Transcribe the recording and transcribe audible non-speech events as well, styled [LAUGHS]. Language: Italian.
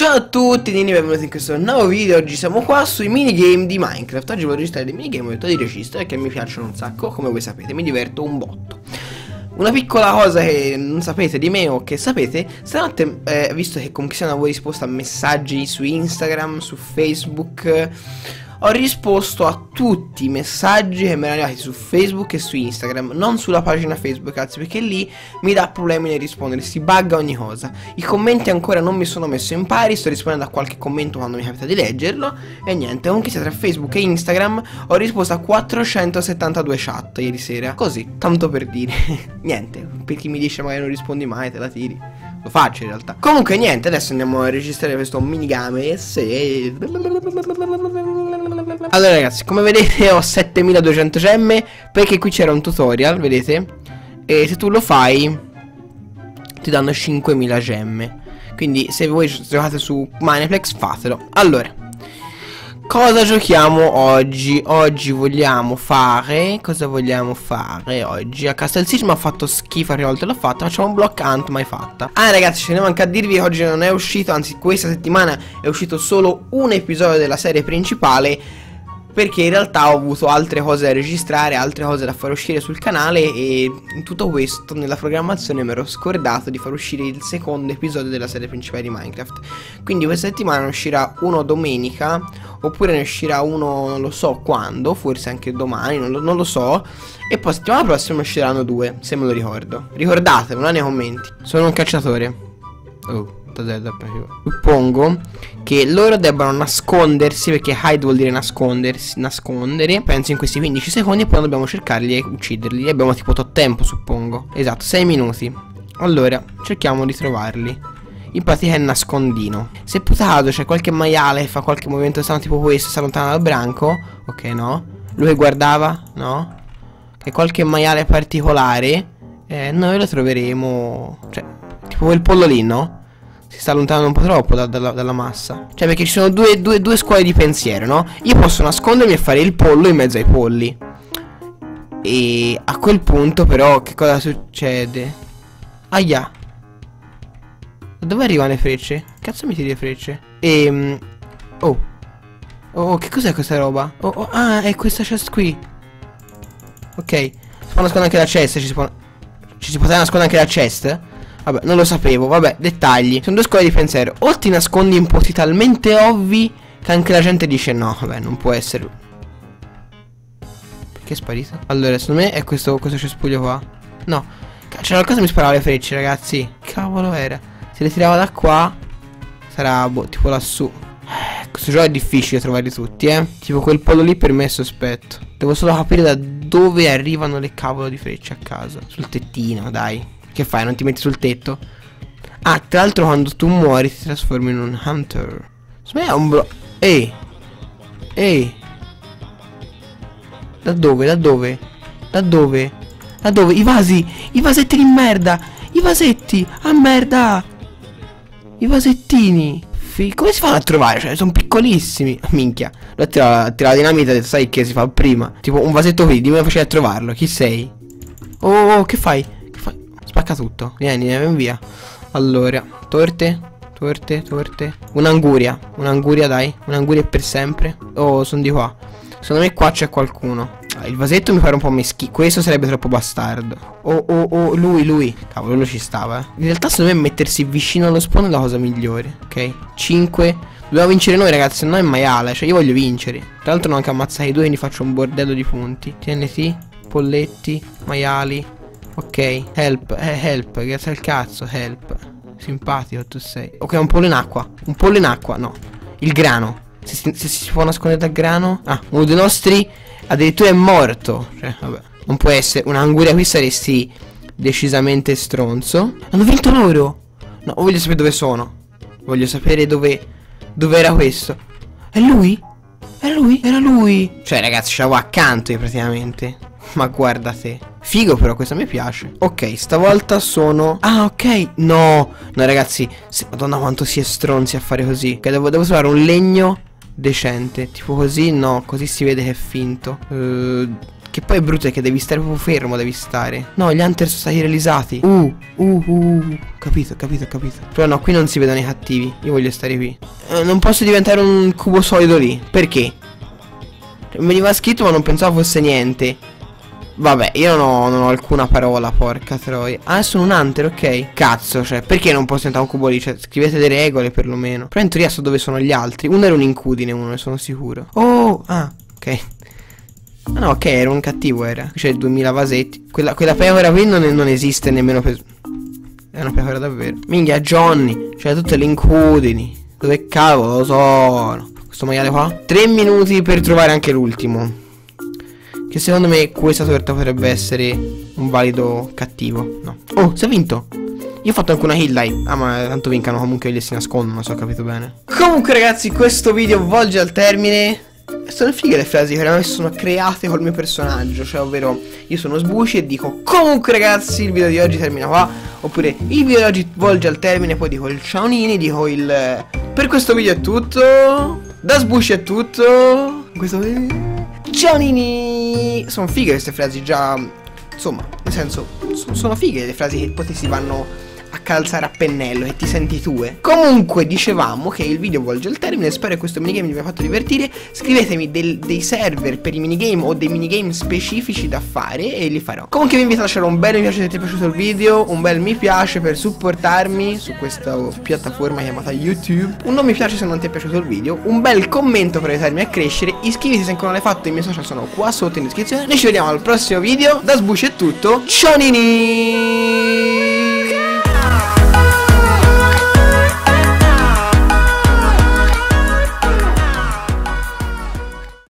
Ciao a tutti, Nini, benvenuti in questo nuovo video. Oggi siamo qua sui minigame di Minecraft. Oggi voglio registrare dei minigame, ho detto di regista perché mi piacciono un sacco, come voi sapete, mi diverto un botto. Una piccola cosa che non sapete di me o che sapete, stanotte, eh, visto che comunque siamo voi risposto a messaggi su Instagram, su Facebook ho risposto a tutti i messaggi che mi erano arrivati su Facebook e su Instagram, non sulla pagina Facebook, anzi, perché lì mi dà problemi nel rispondere, si bugga ogni cosa. I commenti ancora non mi sono messo in pari, sto rispondendo a qualche commento quando mi capita di leggerlo e niente, comunque sia tra Facebook e Instagram ho risposto a 472 chat ieri sera, così, tanto per dire. [LAUGHS] niente, per chi mi dice magari non rispondi mai, te la tiri. Lo faccio in realtà. Comunque niente, adesso andiamo a registrare questo minigame se... Allora ragazzi, come vedete ho 7200 gemme Perché qui c'era un tutorial, vedete? E se tu lo fai Ti danno 5000 gemme Quindi se voi giocate su Mineplex fatelo Allora Cosa giochiamo oggi? Oggi vogliamo fare Cosa vogliamo fare oggi? A Castle Siege mi ha fatto schifo la volta l'ho fatta Facciamo un block hunt mai fatta Ah ragazzi ce ne manca a dirvi che oggi non è uscito Anzi questa settimana è uscito solo un episodio della serie principale perché in realtà ho avuto altre cose da registrare, altre cose da far uscire sul canale e in tutto questo nella programmazione mi ero scordato di far uscire il secondo episodio della serie principale di Minecraft. Quindi questa settimana ne uscirà uno domenica oppure ne uscirà uno non lo so quando, forse anche domani, non lo, non lo so. E poi settimana prossima ne usciranno due, se me lo ricordo. Ricordatevelo nei commenti. Sono un cacciatore. Oh suppongo che loro debbano nascondersi perché hide vuol dire nascondersi, nascondere. Penso in questi 15 secondi e poi dobbiamo cercarli e ucciderli. Abbiamo tipo tot tempo, suppongo. Esatto, 6 minuti. Allora, cerchiamo di trovarli. In pratica è nascondino. Se putato c'è qualche maiale che fa qualche movimento strano tipo questo, si allontana dal branco. Ok, no. Lui guardava, no. Che qualche maiale particolare. Eh, noi lo troveremo. Cioè, tipo quel pollo lì, no? Si sta allontanando un po' troppo da, dalla, dalla, massa. Cioè, perché ci sono due, due, due scuole di pensiero, no? Io posso nascondermi e fare il pollo in mezzo ai polli. E a quel punto, però, che cosa succede? Aia. Da dove arrivano le frecce? Cazzo mi tiri le frecce? Ehm. Oh. Oh, che cos'è questa roba? Oh, oh, ah, è questa chest qui. Ok. Si può nascondere anche la chest. Ci si può. Ci si può nascondere anche la chest? Vabbè, non lo sapevo. Vabbè, dettagli. Sono due scuole di pensiero. O ti nascondi in posti talmente ovvi che anche la gente dice no, vabbè, non può essere. Perché è sparito? Allora, secondo me è questo, questo cespuglio qua. No. C'era qualcosa che mi sparava le frecce, ragazzi. Cavolo era. Se le tirava da qua, sarà boh, tipo lassù. Eh, questo gioco è difficile trovarli tutti, eh. Tipo quel polo lì per me è sospetto. Devo solo capire da dove arrivano le cavolo di frecce a casa. Sul tettino, dai. Che fai? Non ti metti sul tetto? Ah, tra l'altro quando tu muori ti trasformi in un hunter. Secondo è un bro... Ehi! Ehi! Da dove? Da dove? Da dove? Da dove? I vasi! I vasetti di merda! I vasetti! A merda! I vasettini! Come si fanno a trovare? Cioè, sono piccolissimi. [LAUGHS] Minchia. L'ho tirato la dinamita, sai che si fa prima. Tipo, un vasetto qui, dimmi come facevi a trovarlo. Chi sei? Oh, oh, oh che fai? Spacca tutto. Vieni, vieni via. Allora, torte. Torte, torte. Un'anguria. Un'anguria, dai. Un'anguria per sempre. Oh, sono di qua. Secondo me qua c'è qualcuno. Ah, il vasetto mi pare un po' meschino. Questo sarebbe troppo bastardo. Oh, oh, oh, lui, lui. Cavolo, lui ci stava, eh. In realtà, secondo me, mettersi vicino allo spawn è la cosa migliore. Ok? 5. Dobbiamo vincere noi, ragazzi. No è maiale. Cioè, io voglio vincere. Tra l'altro, non anche ammazzare i due, quindi faccio un bordello di punti. TNT, polletti, maiali. Ok, help, eh, help, grazie al cazzo, help. Simpatico tu sei. Ok, un pollo in acqua. Un pollo in acqua, no. Il grano. Se si, se si può nascondere dal grano. Ah, uno dei nostri addirittura è morto. Cioè, vabbè. Non può essere. Un'anguria qui saresti decisamente stronzo. Hanno vinto loro. No, voglio sapere dove sono. Voglio sapere dove. Dove era questo. È lui? Era lui? Era lui. Cioè, ragazzi, l'avevo accanto io praticamente. Ma guarda te. Figo però, questo mi piace. Ok, stavolta sono... Ah, ok. No, no ragazzi. Se... Madonna quanto si è stronzi a fare così. Ok, devo, devo trovare un legno decente. Tipo così, no. Così si vede che è finto. Uh, Che poi è brutto è che devi stare proprio fermo, devi stare. No, gli hunter sono stati realizzati. Uh, uh, uh, uh. Capito, capito, capito. Però no, qui non si vedono i cattivi. Io voglio stare qui. Eh, non posso diventare un cubo solido lì. Perché? Mi veniva scritto ma non pensavo fosse niente. Vabbè, io non ho, non ho, alcuna parola, porca troia. Ah, sono un hunter, ok. Cazzo, cioè, perché non posso diventare un cubo lì? Cioè, scrivete le regole perlomeno. Però in teoria so dove sono gli altri. Uno era un incudine, uno ne sono sicuro. Oh, ah, ok. Ah no, ok, era un cattivo, era. C'è 2000 vasetti. Quella, quella pecora qui non, non esiste nemmeno per... È una pecora davvero. Minchia, Johnny. Cioè, tutte le incudini. Dove cavolo sono? Questo maiale qua? Tre minuti per trovare anche l'ultimo. Che secondo me questa torta potrebbe essere un valido cattivo. No. Oh, si è vinto. Io ho fatto anche una hill dai. Ah, ma tanto vincano comunque quelli si nascondono, se ho capito bene. Comunque, ragazzi, questo video volge al termine. Sono fighe le frasi che veramente sono create col mio personaggio. Cioè, ovvero, io sono Sbuci e dico Comunque, ragazzi, il video di oggi termina qua. Oppure il video di oggi volge al termine. Poi dico il ciao Nini, dico il. Per questo video è tutto. Da Sbuci è tutto. Questo è. Ciao Nini! Sono fighe queste frasi già... Insomma, nel senso, sono fighe le frasi che poi si vanno a calzare a pennello e ti senti tue. Comunque dicevamo che il video volge al termine, spero che questo minigame vi abbia fatto divertire. Scrivetemi del, dei server per i minigame o dei minigame specifici da fare e li farò. Comunque vi invito a lasciare un bel mi piace se ti è piaciuto il video, un bel mi piace per supportarmi su questa piattaforma chiamata YouTube. Un non mi piace se non ti è piaciuto il video, un bel commento per aiutarmi a crescere. Iscriviti se ancora non l'hai fatto, i miei social sono qua sotto in descrizione. Noi ci vediamo al prossimo video. Da Sbush è tutto. Ciao Nini!